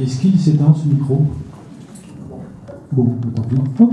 Est-ce qu'il s'éteint ce micro? Bon, tant pis. Ok.